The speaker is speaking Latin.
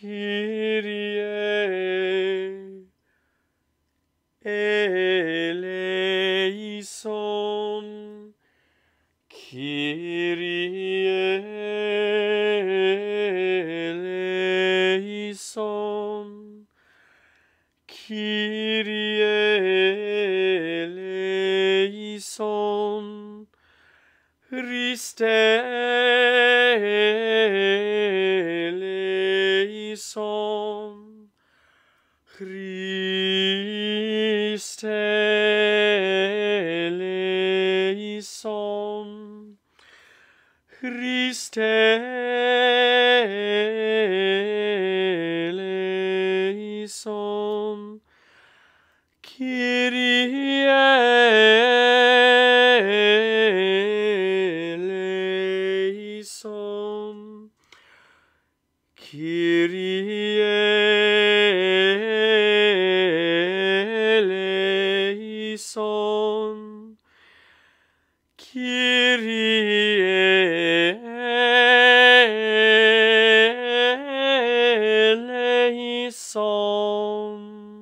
Kyrie eleison Kyrie eleison Kyrie eleison Christe Christe eleison, Christe eleison, Kyrie eleison, Kyrie eleison. Kyrie eleison.